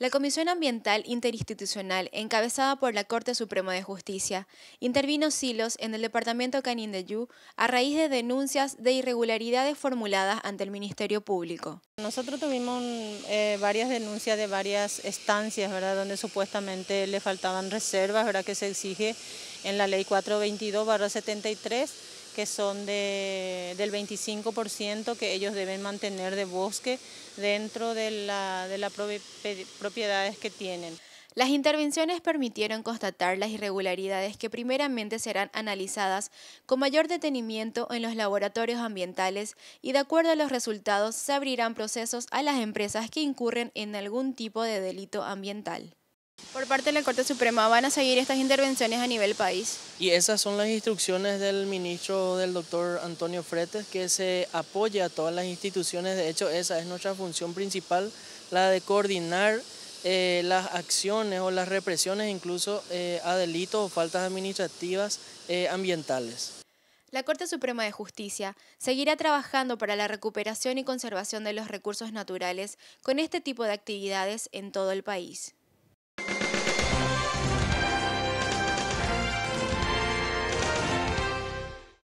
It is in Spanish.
La Comisión Ambiental Interinstitucional, encabezada por la Corte Suprema de Justicia, intervino silos en el departamento Canindeyú a raíz de denuncias de irregularidades formuladas ante el Ministerio Público. Nosotros tuvimos eh, varias denuncias de varias estancias, ¿verdad?, donde supuestamente le faltaban reservas, ¿verdad?, que se exige en la Ley 422-73 que son de, del 25% que ellos deben mantener de bosque dentro de las de propiedades que tienen. Las intervenciones permitieron constatar las irregularidades que primeramente serán analizadas con mayor detenimiento en los laboratorios ambientales y de acuerdo a los resultados se abrirán procesos a las empresas que incurren en algún tipo de delito ambiental. Por parte de la Corte Suprema, ¿van a seguir estas intervenciones a nivel país? Y esas son las instrucciones del ministro del doctor Antonio Fretes, que se apoya a todas las instituciones. De hecho, esa es nuestra función principal, la de coordinar eh, las acciones o las represiones incluso eh, a delitos o faltas administrativas eh, ambientales. La Corte Suprema de Justicia seguirá trabajando para la recuperación y conservación de los recursos naturales con este tipo de actividades en todo el país.